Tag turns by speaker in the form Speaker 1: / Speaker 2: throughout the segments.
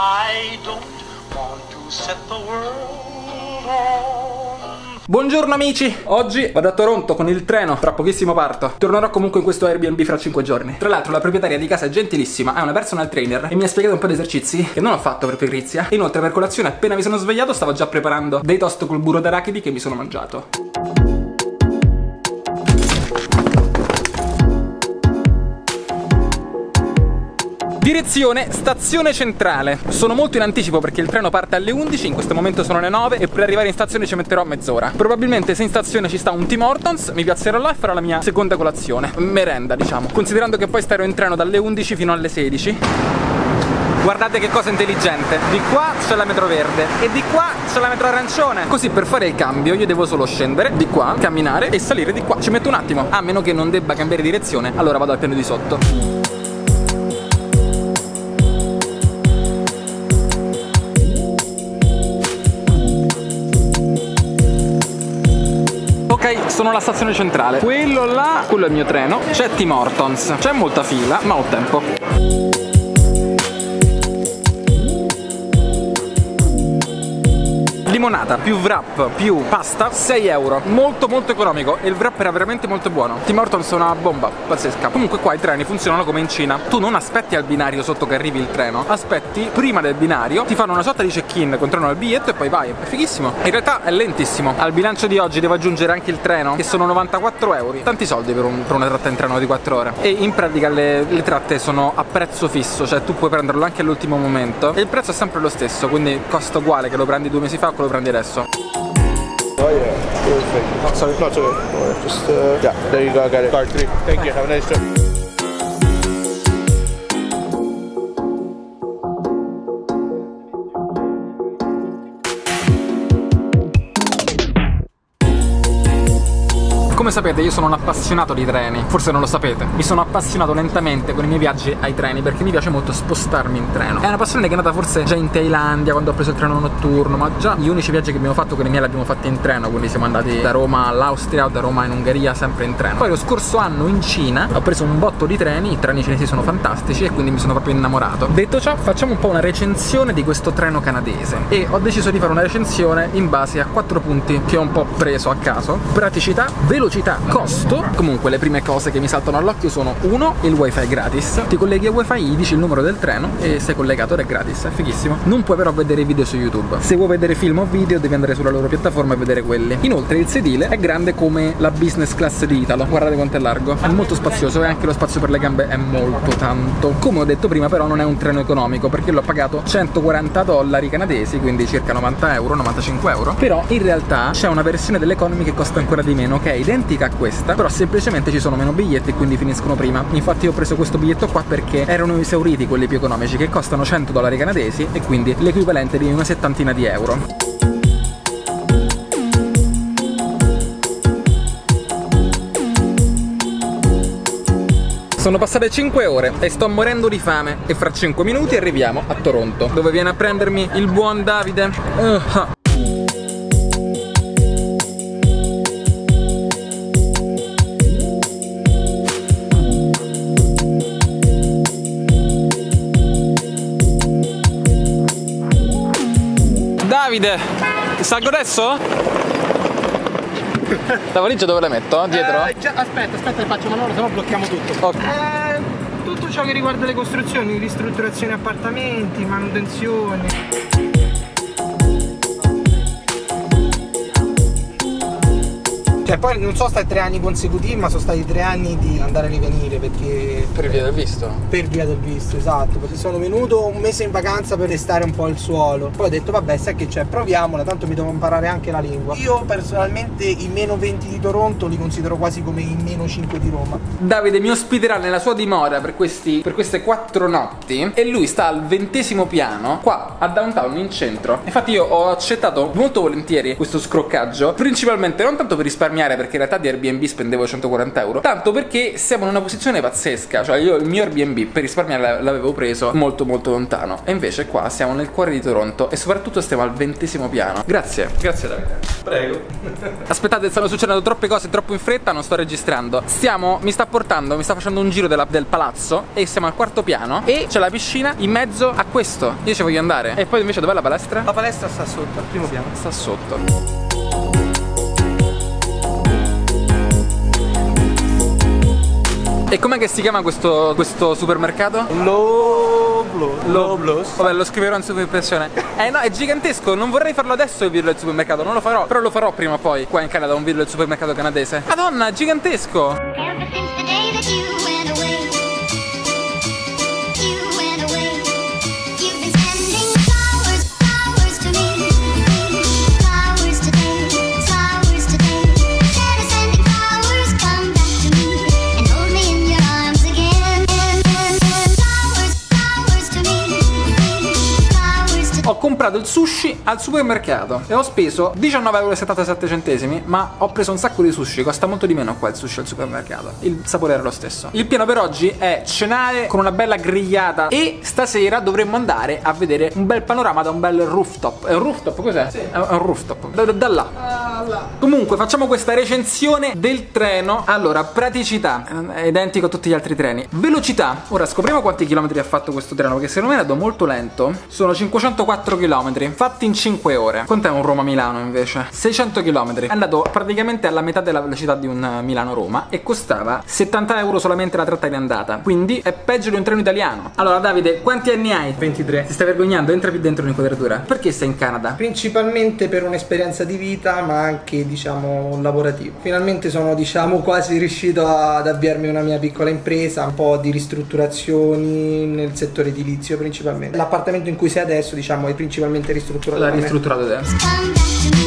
Speaker 1: I don't want to set the world on
Speaker 2: Buongiorno amici, oggi vado a Toronto con il treno, tra pochissimo parto. Tornerò comunque in questo Airbnb fra 5 giorni. Tra l'altro la proprietaria di casa è gentilissima, è una personal trainer e mi ha spiegato un po' di esercizi che non ho fatto per pigrizia. Inoltre per colazione appena mi sono svegliato stavo già preparando dei toast col burro d'arachidi che mi sono mangiato. Direzione stazione centrale. Sono molto in anticipo perché il treno parte alle 11, in questo momento sono le 9 e per arrivare in stazione ci metterò mezz'ora. Probabilmente se in stazione ci sta un Tim Hortons, mi piazzerò là e farò la mia seconda colazione, merenda diciamo. Considerando che poi starò in treno dalle 11 fino alle 16. Guardate che cosa intelligente Di qua c'è la metro verde E di qua c'è la metro arancione Così per fare il cambio io devo solo scendere Di qua, camminare e salire di qua Ci metto un attimo A meno che non debba cambiare direzione Allora vado al piano di sotto sono alla stazione centrale. Quello là, quello è il mio treno. C'è Tim Hortons. C'è molta fila, ma ho tempo. Limonata più wrap più pasta 6 euro. Molto molto economico. E il wrap era veramente molto buono. Tim Hortons è una bomba pazzesca. Comunque qua i treni funzionano come in Cina. Tu non aspetti al binario sotto che arrivi il treno. Aspetti prima del binario ti fanno una sorta di check-in controllano il biglietto e poi vai. È fighissimo. In realtà è lentissimo. Al bilancio di oggi devo aggiungere anche il treno che sono 94 euro tanti soldi per, un, per una tratta in treno di 4 ore. E in pratica le, le tratte sono a prezzo fisso cioè tu puoi prenderlo anche all'ultimo momento. E il prezzo è sempre lo stesso quindi costa uguale che lo prendi due mesi fa o che lo prendi adesso
Speaker 3: Oh yeah, perfect. Oh, sorry, not sorry. Just uh, yeah, there you go, got it. Card three. Thank you. Have a nice trip.
Speaker 2: Come sapete io sono un appassionato di treni, forse non lo sapete. Mi sono appassionato lentamente con i miei viaggi ai treni perché mi piace molto spostarmi in treno. È una passione che è nata forse già in Thailandia quando ho preso il treno notturno, ma già gli unici viaggi che abbiamo fatto con i miei li abbiamo fatti in treno, quindi siamo andati da Roma all'Austria o da Roma in Ungheria sempre in treno. Poi lo scorso anno in Cina ho preso un botto di treni, i treni cinesi sono fantastici e quindi mi sono proprio innamorato. Detto ciò, facciamo un po' una recensione di questo treno canadese e ho deciso di fare una recensione in base a quattro punti che ho un po' preso a caso. Praticità, velocità, costo. Comunque le prime cose che mi saltano all'occhio sono uno, il wifi gratis. Ti colleghi a wifi, dici il numero del treno e sei collegato ed è gratis, è fighissimo. Non puoi però vedere video su YouTube. Se vuoi vedere film o video devi andare sulla loro piattaforma e vedere quelli. Inoltre il sedile è grande come la business class di Italo. Guardate quanto è largo, è molto spazioso e anche lo spazio per le gambe è molto tanto. Come ho detto prima però non è un treno economico perché l'ho pagato 140 dollari canadesi Quindi circa 90 euro, 95 euro. Però in realtà c'è una versione dell'economy che costa ancora di meno Che è identica a questa però semplicemente ci sono meno biglietti e quindi finiscono prima. Infatti ho preso questo biglietto qua perché erano esauriti quelli più economici che costano 100 dollari canadesi e quindi l'equivalente di una settantina di euro. Sono passate 5 ore e sto morendo di fame e fra 5 minuti arriviamo a Toronto dove viene a prendermi il buon Davide. Uh, Davide, salgo adesso? La valigia dove la metto? Dietro?
Speaker 4: Eh, già, aspetta, aspetta, faccio manovra, se no blocchiamo tutto.
Speaker 2: Okay.
Speaker 4: Eh, tutto ciò che riguarda le costruzioni, ristrutturazione appartamenti, manutenzione. Cioè poi non sono stati tre anni consecutivi ma sono stati tre anni di andare e rivenire perché...
Speaker 2: Per via del visto?
Speaker 4: Per via del visto, esatto. Perché sono venuto un mese in vacanza per testare un po' il suolo. Poi ho detto vabbè sai che c'è, proviamola, tanto mi devo imparare anche la lingua. Io personalmente i meno 20 di Toronto li considero quasi come i meno 5 di Roma.
Speaker 2: Davide mi ospiterà nella sua dimora per, questi, per queste quattro notti e lui sta al ventesimo piano qua a downtown in centro. Infatti io ho accettato molto volentieri questo scroccaggio, principalmente non tanto per risparmiare risparmiare perché in realtà di Airbnb spendevo 140 euro. Tanto perché siamo in una posizione pazzesca. Cioè, io il mio Airbnb per risparmiare l'avevo preso molto molto lontano. E invece qua siamo nel cuore di Toronto e soprattutto stiamo al ventesimo piano. Grazie, grazie Davide.
Speaker 3: Prego.
Speaker 2: Aspettate, stanno succedendo troppe cose troppo in fretta, non sto registrando. Stiamo, mi sta portando, mi sta facendo un giro della- del palazzo e siamo al quarto piano e c'è la piscina in mezzo a questo. Io ci voglio andare. E poi invece dov'è la palestra?
Speaker 4: La palestra sta sotto, al primo piano.
Speaker 2: Sta sotto. E com'è che si chiama questo, questo supermercato?
Speaker 3: Low blues.
Speaker 2: Vabbè, lo scriverò in sovraimpressione. Eh no, è gigantesco, non vorrei farlo adesso il video del supermercato, non lo farò, però lo farò prima o poi, qua in Canada, un video del supermercato canadese. Madonna, gigantesco! Comprato il sushi al supermercato e ho speso 19,77 euro, ma ho preso un sacco di sushi, costa molto di meno qua il sushi al supermercato. Il sapore era lo stesso. Il piano per oggi è cenare con una bella grigliata e stasera dovremmo andare a vedere un bel panorama da un bel rooftop. È un rooftop, cos'è? Sì. È un rooftop. Da, da- da là. Comunque facciamo questa recensione del treno. Allora, praticità, è identico a tutti gli altri treni. Velocità, ora scopriamo quanti chilometri ha fatto questo treno, perché secondo me è andato molto lento. Sono 504 km, fatti in 5 ore. Quant'è un Roma-Milano invece? 600 km. È andato praticamente alla metà della velocità di un eh, Milano-Roma e costava 70 euro solamente la tratta di andata. Quindi è peggio di un treno italiano. Allora, Davide, quanti anni hai?
Speaker 4: 23.
Speaker 2: Ti stai vergognando? Entra più dentro l'inquadratura. Perché sei in Canada?
Speaker 4: Principalmente per un'esperienza di vita, ma anche diciamo lavorativa. Finalmente sono diciamo quasi riuscito ad avviarmi una mia piccola impresa, un po' di ristrutturazioni nel settore edilizio principalmente. L'appartamento in cui sei adesso diciamo è principalmente ristrutturato.
Speaker 2: L'ha ristrutturato te.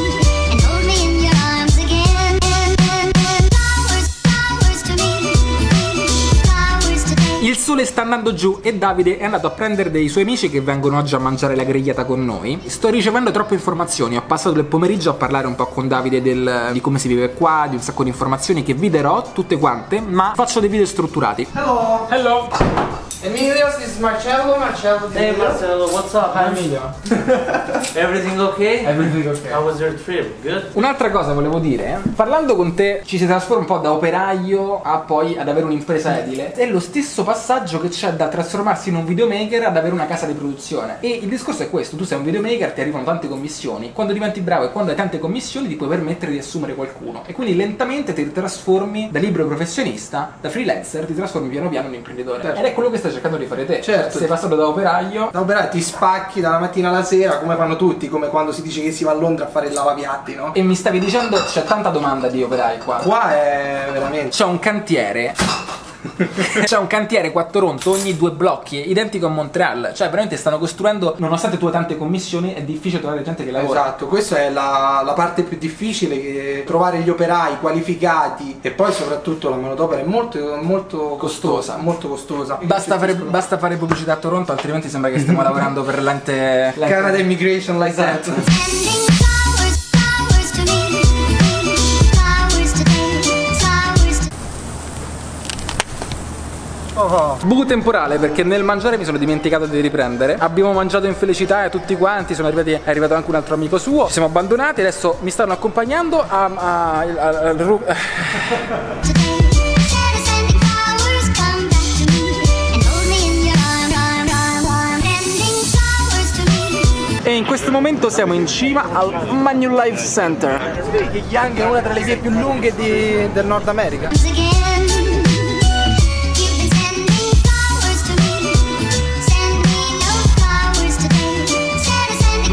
Speaker 2: Sole sta andando giù e Davide è andato a prendere dei suoi amici che vengono oggi a mangiare la grigliata con noi. Sto ricevendo troppe informazioni, ho passato il pomeriggio a parlare un po' con Davide del- di come si vive qua, di un sacco di informazioni che vi darò tutte quante, ma faccio dei video strutturati.
Speaker 4: Hello,
Speaker 2: Hello!
Speaker 4: Emilio, this is Marcello. Marcello.
Speaker 5: Hey Marcelo, what's up? man?
Speaker 2: Emilio.
Speaker 5: Everything okay?
Speaker 2: Everything okay?
Speaker 5: How was your trip? Good?
Speaker 2: Un'altra cosa volevo dire, parlando con te ci si trasforma un po' da operaio a poi ad avere un'impresa edile. È lo stesso passaggio che c'è da trasformarsi in un videomaker ad avere una casa di produzione. E il discorso è questo, tu sei un videomaker, ti arrivano tante commissioni, quando diventi bravo e quando hai tante commissioni ti puoi permettere di assumere qualcuno. E quindi lentamente ti trasformi da libero professionista, da freelancer, ti trasformi piano piano in un imprenditore.
Speaker 4: Certo.
Speaker 2: Ed è quello che stai cercando di fare te.
Speaker 4: Certo.
Speaker 2: Sei passato da operaio
Speaker 4: Da operaio ti spacchi dalla mattina alla sera come fanno tutti, come quando si dice che si va a Londra a fare il lavapiatti, no?
Speaker 2: e mi stavi dicendo c'è tanta domanda di operai qua.
Speaker 4: Qua è veramente
Speaker 2: C'è un cantiere. C'è un cantiere qua a Toronto ogni due blocchi, identico a Montreal. Cioè, veramente stanno costruendo, nonostante tu hai tante commissioni, è difficile trovare gente che lavora.
Speaker 4: Esatto, questa è la, la parte più difficile, che trovare gli operai qualificati e poi soprattutto la manodopera è molto, molto costosa, molto costosa.
Speaker 2: Basta fare, basta fare pubblicità a Toronto, altrimenti sembra che stiamo lavorando per l'ente. l'ente-
Speaker 4: Canada Immigration License.
Speaker 2: Esatto.
Speaker 4: Oh,
Speaker 2: Buco temporale perché nel mangiare mi sono dimenticato di riprendere. Abbiamo mangiato in felicità tutti quanti, sono arrivati, è arrivato anche un altro amico suo. Ci siamo abbandonati, adesso mi stanno accompagnando a, a-
Speaker 6: to me.
Speaker 2: E in questo momento siamo in cima al Manu Life Center.
Speaker 4: che Yang è una tra le vie più lunghe di- del Nord America.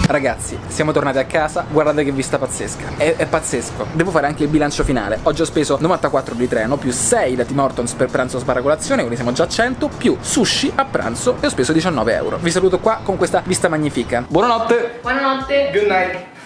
Speaker 2: Ragazzi, siamo tornati a casa, guardate che vista pazzesca. È, è pazzesco. Devo fare anche il bilancio finale. Oggi ho speso 94 di treno, più 6 da Tim Hortons per pranzo sparacolazione, quindi siamo già a 100, più sushi a pranzo e ho speso 19 euro. Vi saluto qua con questa vista magnifica. Buonanotte!
Speaker 7: Buonanotte.
Speaker 4: Good night.